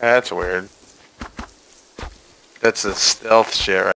That's weird. That's a stealth shit, right?